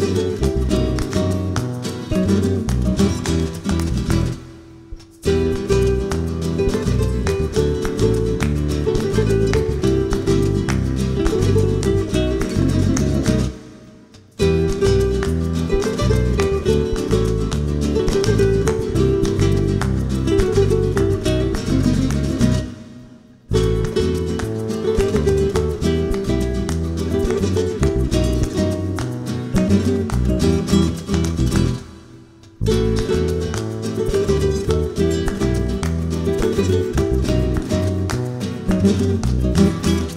Música Música